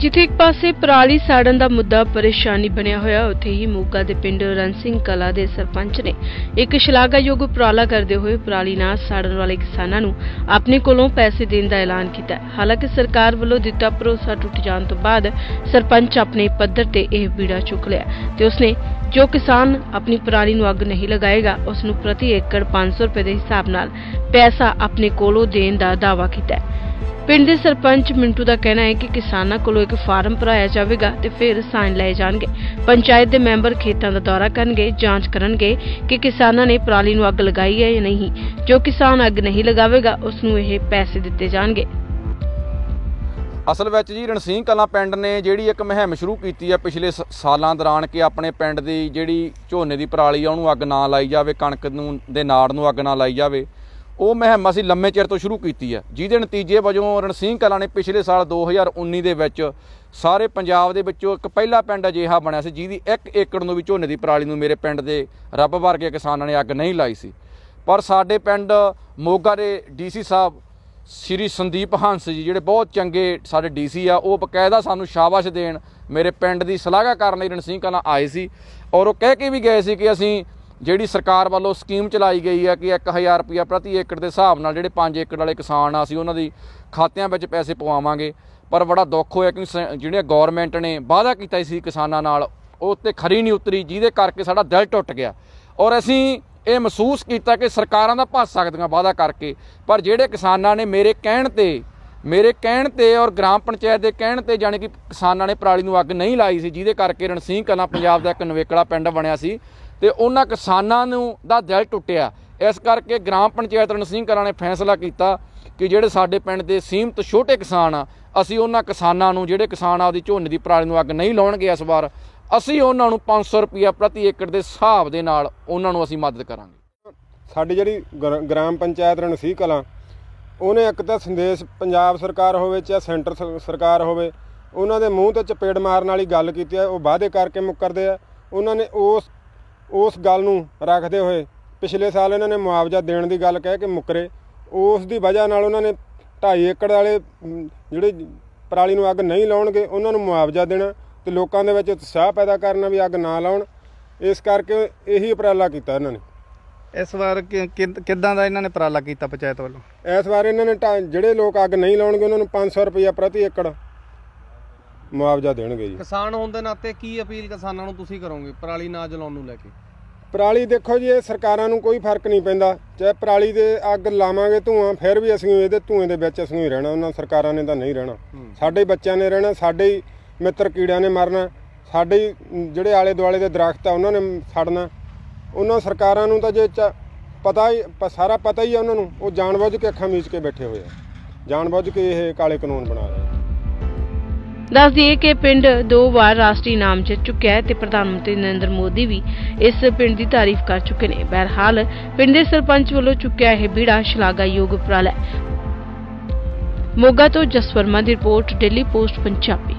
ਜਿੱਥੇ ਇੱਕ ਪਾਸੇ ਪਰਾਲੀ ਸਾੜਨ ਦਾ ਮੁੱਦਾ ਪਰੇਸ਼ਾਨੀ ਬਣਿਆ ਹੋਇਆ, ਉੱਥੇ ਹੀ ਮੋਗਾ ਦੇ ਪਿੰਡ ਰਣ ਸਿੰਘ ਕਲਾ ਦੇ ਸਰਪੰਚ ਨੇ ਇੱਕ ਸ਼ਲਾਘਾਯੋਗ ਉਪਰਾਲਾ ਕਰਦੇ ਹੋਏ ਪਰਾਲੀ ਨਾ ਸਾੜਨ ਵਾਲੇ ਕਿਸਾਨਾਂ ਨੂੰ ਆਪਣੇ ਕੋਲੋਂ ਪੈਸੇ ਦੇਣ ਦਾ ਐਲਾਨ ਕੀਤਾ ਹਾਲਾਂਕਿ ਸਰਕਾਰ ਵੱਲੋਂ ਦਿੱਤਾ ਭਰੋਸਾ ਟੁੱਟ ਜਾਣ ਤੋਂ ਬਾਅਦ ਸਰਪੰਚ ਆਪਣੇ ਪੱਧਰ ਤੇ ਇਹ ਬੀੜਾ ਚੁੱਕ ਲਿਆ ਤੇ ਉਸਨੇ ਜੋ ਕਿਸਾਨ ਆਪਣੀ ਪਰਾਲੀ ਨੂੰ ਅੱਗ ਨਹੀਂ ਲਗਾਏਗਾ ਉਸ ਨੂੰ ਪ੍ਰਤੀ ਏਕੜ 500 ਰੁਪਏ ਦੇ ਹਿਸਾਬ ਨਾਲ ਪੈਸਾ ਆਪਣੇ ਕੋਲੋਂ ਦੇਣ ਦਾ ਦਾਅਵਾ ਕੀਤਾ ਹੈ। ਪਿੰਡ ਦੇ ਸਰਪੰਚ ਮਿੰਟੂ ਦਾ ਕਹਿਣਾ ਹੈ ਕਿ ਕਿਸਾਨਾਂ ਕੋਲੋਂ ਇੱਕ ਫਾਰਮ ਭਰਾਇਆ ਜਾਵੇਗਾ ਤੇ ਫਿਰ ਸਾਈਨ ਲਏ ਜਾਣਗੇ। ਪੰਚਾਇਤ ਦੇ ਮੈਂਬਰ ਖੇਤਾਂ ਦਾ ਦੌਰਾ ਕਰਨਗੇ, ਜਾਂਚ ਕਰਨਗੇ ਕਿ ਕਿਸਾਨਾਂ ਨੇ ਪਰਾਲੀ ਨੂੰ ਅੱਗ ਲਗਾਈ ਹੈ ਜਾਂ ਨਹੀਂ। ਜੋ ਕਿਸਾਨ ਅੱਗ ਨਹੀਂ ਲਗਾਵੇਗਾ, ਉਸ ਨੂੰ ਇਹ ਪੈਸੇ ਦਿੱਤੇ ਜਾਣਗੇ। ਅਸਲ ਵਿੱਚ ਜੀ ਰਣਸੀਂਹ ਕਲਾਂ ਪਿੰਡ ਨੇ ਜਿਹੜੀ ਇੱਕ ਮੁਹਿੰਮ ਸ਼ੁਰੂ ਕੀਤੀ ਹੈ ਪਿਛਲੇ ਸਾਲਾਂ ਦੌਰਾਨ ਕਿ ਆਪਣੇ ਪਿੰਡ ਦੀ ਜਿਹੜੀ ਝੋਨੇ ਦੀ ਪਰਾਲੀ ਆ, ਉਹਨੂੰ ਅੱਗ ਨਾ ਲਾਈ ਜਾਵੇ, ਕਣਕ ਨੂੰ, ਦੇ ਨਾੜ ਨੂੰ ਅੱਗ ਨਾ ਲਾਈ ਜਾਵੇ। ਉਹ ਮੁਹਿੰਮ ਅਸੀਂ ਲੰਮੇ ਚਿਰ ਤੋਂ ਸ਼ੁਰੂ ਕੀਤੀ ਹੈ। ਜਿਹਦੇ ਨਤੀਜੇ ਵਜੋਂ ਰਣਸੀਂਹ ਕਲਾਂ ਨੇ ਪਿਛਲੇ ਸਾਲ 2019 ਦੇ ਵਿੱਚ ਸਾਰੇ ਪੰਜਾਬ ਦੇ ਵਿੱਚੋਂ ਇੱਕ ਪਹਿਲਾ ਪਿੰਡ ਅਜਿਹਾ ਬਣਿਆ ਸੀ, ਜਿਹਦੀ 1 ਏਕੜ ਨੂੰ ਵੀ ਝੋਨੇ ਦੀ ਪਰਾਲੀ ਨੂੰ ਮੇਰੇ ਪਿੰਡ ਦੇ ਰੱਬ ਵਰਗੇ ਕਿਸਾਨਾਂ ਨੇ ਅੱਗ ਨਹੀਂ ਲਾਈ ਸੀ। ਪਰ ਸਾਡੇ ਪਿੰਡ ਮੋਗਾ ਦੇ ਡੀਸੀ ਸਾਹਿਬ ਸ਼੍ਰੀ ਸੰਦੀਪ ਹੰਸ ਜੀ, ਜਿਹੜੇ ਬਹੁਤ ਚੰਗੇ ਸਾਡੇ ਡੀਸੀ ਆ, ਉਹ ਬਕਾਇਦਾ ਸਾਨੂੰ ਸ਼ਾਬਾਸ਼ ਦੇਣ ਮੇਰੇ ਪਿੰਡ ਦੀ ਸਲਾਹਗਾ ਕਰਨ ਲਈ ਰਣਸੀਂਹ ਕਲਾਂ ਆਏ ਸੀ ਔਰ ਉਹ ਕਹਿ ਕੇ ਵੀ ਗਏ ਸੀ ਕਿ ਅਸੀਂ ਜਿਹੜੀ ਸਰਕਾਰ ਵੱਲੋਂ ਸਕੀਮ ਚਲਾਈ ਗਈ ਹੈ ਕਿ 1000 ਰੁਪਇਆ ਪ੍ਰਤੀ ਏਕੜ ਦੇ ਹਿਸਾਬ ਨਾਲ ਜਿਹੜੇ 5 ਏਕੜ ਵਾਲੇ ਕਿਸਾਨ ਆ, ਅਸੀਂ ਉਹਨਾਂ ਦੀ ਖਾਤਿਆਂ ਵਿੱਚ ਪੈਸੇ ਪਵਾਵਾਂਗੇ। ਪਰ ਬੜਾ ਦੁੱਖ ਹੋਇਆ ਕਿ ਸ- ਜਿਹੜੇ ਗਵਰਨਮੈਂਟ ਨੇ ਵਾਅਦਾ ਕੀਤਾ ਸੀ ਕਿਸਾਨਾਂ ਨਾਲ, ਉਹ ਉੱਤੇ ਖਰੀ ਨਹੀਂ ਉਤਰੀ, ਜਿਹਦੇ ਕਰਕੇ ਸਾਡਾ ਦਿਲ ਟੁੱਟ ਗਿਆ। ਔਰ ਅਸੀਂ ਇਹ ਮਹਿਸੂਸ ਕੀਤਾ ਕਿ ਸਰਕਾਰਾਂ ਦਾ ਭੱਜ ਸਕਦੀਆਂ ਵਾਅਦਾ ਕਰਕੇ। ਪਰ ਜਿਹੜੇ ਕਿਸਾਨਾਂ ਨੇ ਮੇਰੇ ਕਹਿਣ ਤੇ, ਮੇਰੇ ਕਹਿਣ ਤੇ ਔਰ ਗ੍ਰਾਮ ਪੰਚਾਇਤ ਦੇ ਕਹਿਣ ਤੇ ਜਾਣੀ ਕਿ ਕਿਸਾਨਾਂ ਨੇ ਪਰਾਲੀ ਨੂੰ ਅੱਗ ਨਹੀਂ ਲਾਈ ਸੀ, ਜਿਹਦੇ ਕਰਕੇ ਰਣਸੀਂਹ ਕਲਾਂ ਪੰਜਾਬ ਦਾ ਇੱਕ ਨਵੇਕੜਾ ਪਿੰਡ ਬਣਿਆ ਸੀ ਤੇ ਉਹਨਾਂ ਕਿਸਾਨਾਂ ਨੂੰ ਦਾ ਦਿਲ ਟੁੱਟਿਆ। ਇਸ ਕਰਕੇ ਗ੍ਰਾਮ ਪੰਚਾਇਤ ਰਣਸੀਂਹ ਕਲਾਂ ਨੇ ਫੈਸਲਾ ਕੀਤਾ ਕਿ ਜਿਹੜੇ ਸਾਡੇ ਪਿੰਡ ਦੇ ਸੀਮਤ ਛੋਟੇ ਕਿਸਾਨ ਆ, ਅਸੀਂ ਉਹਨਾਂ ਕਿਸਾਨਾਂ ਨੂੰ, ਜਿਹੜੇ ਕਿਸਾਨ ਆਪਦੀ ਝੋਨੇ ਦੀ ਪਰਾਲੀ ਨੂੰ ਅੱਗ ਨਹੀਂ ਲਾਉਣਗੇ ਇਸ ਵਾਰ, ਅਸੀਂ ਉਹਨਾਂ ਨੂੰ 500 ਰੁਪਇਆ ਪ੍ਰਤੀ ਏਕੜ ਦੇ ਹਿਸਾਬ ਦੇ ਨਾਲ ਉਹਨਾਂ ਨੂੰ ਅਸੀਂ ਮਦਦ ਕਰਾਂਗੇ। ਸਾਡੀ ਜਿਹੜੀ ਗ੍ਰ- ਗ੍ਰਾਮ ਪੰਚਾਇਤ ਰਣਸੀ ਕਲਾਂ, ਉਹਨੇ ਇੱਕ ਤਾਂ ਸੰਦੇਸ਼ ਪੰਜਾਬ ਸਰਕਾਰ ਹੋਵੇ ਜਾਂ ਸੈਂਟਰ ਸਰਕਾਰ ਹੋਵੇ, ਉਹਨਾਂ ਦੇ ਮੂੰਹ ਤੇ ਚਪੇੜ ਮਾਰਨ ਵਾਲੀ ਗੱਲ ਕੀਤੀ ਹੈ, ਉਹ ਵਾਅਦੇ ਕਰਕੇ ਮੁੱਕਰਦੇ ਆ। ਉਹਨਾਂ ਨੇ ਉਸ ਉਸ ਗੱਲ ਨੂੰ ਰੱਖਦੇ ਹੋਏ ਪਿਛਲੇ ਸਾਲ ਇਹਨਾਂ ਨੇ ਮੁਆਵਜ਼ਾ ਦੇਣ ਦੀ ਗੱਲ ਕਹਿ ਕੇ ਮੁੱਕਰੇ। ਉਸ ਦੀ ਵਜ੍ਹਾ ਨਾਲ ਉਹਨਾਂ ਨੇ 2.5 ਏਕੜ ਵਾਲੇ ਜਿਹੜੇ ਪਰਾਲੀ ਨੂੰ ਅੱਗ ਨਹੀਂ ਲਾਉਣਗੇ ਉਹਨਾਂ ਨੂੰ ਮੁਆਵਜ਼ਾ ਦੇਣਾ ਤੇ ਲੋਕਾਂ ਦੇ ਵਿੱਚ ਉਤਸ਼ਾਹ ਪੈਦਾ ਕਰਨਾ ਵੀ ਅੱਗ ਨਾ ਲਾਉਣ। ਇਸ ਕਰਕੇ ਇਹੀ ਉਪਰਾਲਾ ਕੀਤਾ ਇਹਨਾਂ ਨੇ। ਇਸ ਵਾਰ ਕਿੱਦਾਂ ਦਾ ਇਹਨਾਂ ਨੇ ਉਪਰਾਲਾ ਕੀਤਾ ਪੰਚਾਇਤ ਵੱਲੋਂ? ਇਸ ਵਾਰ ਇਹਨਾਂ ਨੇ ਜਿਹੜੇ ਲੋਕ ਅੱਗ ਨਹੀਂ ਲਾਉਣਗੇ ਉਹਨਾਂ ਨੂੰ 500 ਰੁਪਇਆ ਪ੍ਰਤੀ ਏਕੜ ਮੁਆਵਜ਼ਾ ਦੇਣਗੇ ਜੀ। ਕਿਸਾਨ ਹੋਣ ਦੇ ਨਾਤੇ ਕੀ ਅਪੀਲ ਕਿਸਾਨਾਂ ਨੂੰ ਤੁਸੀਂ ਕਰੋਗੇ ਪਰਾਲੀ ਨਾ ਜਲਾਉਣ ਨੂੰ ਲੈ ਕੇ? ਪਰਾਲੀ ਦੇਖੋ ਜੀ ਇਹ ਸਰਕਾਰਾਂ ਨੂੰ ਕੋਈ ਫ਼ਰਕ ਨਹੀਂ ਪੈਂਦਾ। ਚਾਹੇ ਪਰਾਲੀ ਦੇ ਅੱਗ ਲਾਵਾਂਗੇ ਧੂਆਂ ਫਿਰ ਵੀ ਅਸੀਂ ਇਹਦੇ ਧੂਏ ਦੇ ਵਿੱਚ ਅਸੀਂ ਹੀ ਰਹਿਣਾ। ਉਹਨਾਂ ਸਰਕਾਰਾਂ ਨੇ ਤਾਂ ਨਹੀਂ ਰਹਿਣਾ। ਸਾਡੇ ਬੱਚਿਆਂ ਨੇ ਰਹਿਣਾ ਸਾਡੇ ਮਿੱਤਰ ਕੀੜਿਆਂ ਨੇ ਮਰਨਾ ਸਾਡੇ ਜਿਹੜੇ ਆਲੇ ਦੁਆਲੇ ਦੇ ਦਰਖਤ ਆ ਉਹਨਾਂ ਨੇ ਸੜਨਾ। ਉਹਨਾਂ ਸਰਕਾਰਾਂ ਨੂੰ ਤਾਂ ਜੇ ਪਤਾ ਹੀ ਸਾਰਾ ਪਤਾ ਹੀ ਆ ਉਹਨਾਂ ਨੂੰ। ਉਹ ਜਾਣਬੁੱਝ ਕੇ ਅੱਖਾਂ ਮੀਚ ਕੇ ਬੈਠੇ ਹੋਏ ਆ। ਜਾਣਬੁੱਝ ਕੇ ਇਹ ਕਾਲੇ ਕਾਨੂੰਨ ਬਣਾ ਰਹੇ ਦੱਸ ਦਈਏ ਕਿ ਪਿੰਡ ਦੋ ਵਾਰ ਰਾਸ਼ਟਰੀ ਇਨਾਮ ਜਿੱਤ ਚੁੱਕਿਆ ਹੈ ਤੇ ਪ੍ਰਧਾਨ ਮੰਤਰੀ ਨਰਿੰਦਰ ਮੋਦੀ ਵੀ ਇਸ ਪਿੰਡ ਦੀ ਤਾਰੀਫ ਕਰ ਚੁੱਕੇ ਨੇ। ਬਹਰਹਾਲ, ਪਿੰਡ ਦੇ ਸਰਪੰਚ ਵੱਲੋਂ ਚੁੱਕਿਆ ਇਹ ਬੀੜਾ ਸ਼ਲਾਘਾਯੋਗ ਉਪਰਾਲਾ ਮੋਗਾ ਤੋਂ ਜਸਵਰਮਾ ਦੀ ਰਿਪੋਰਟ, ਡੇਲੀ ਪੋਸਟ, ਪੰਜਾਬੀ।